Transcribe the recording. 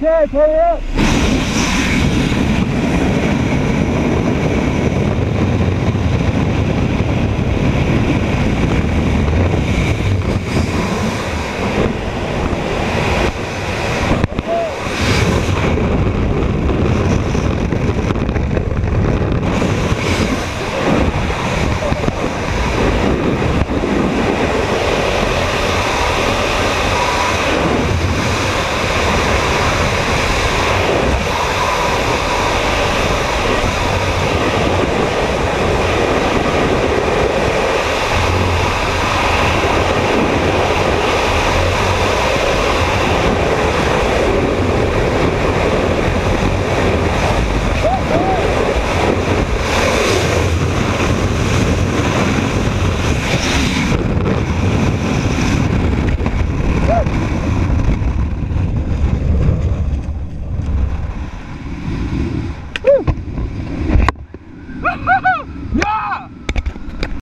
Okay, pay up. No!